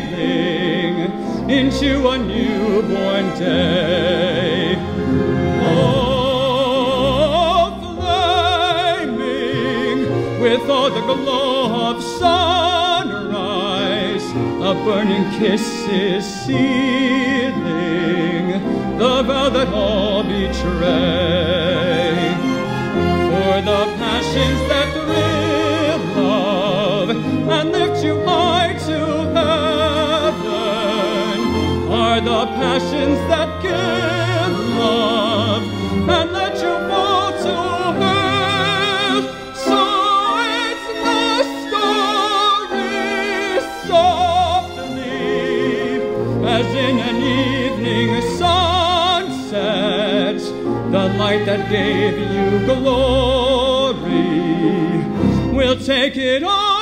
stealing into a newborn day. Oh, flaming with all the glow of sunrise, a burning kiss is sealing the vow that all betray. For the passions that the passions that give love and let you fall to earth. So it's the story softly as in an evening sunset, the light that gave you glory will take it all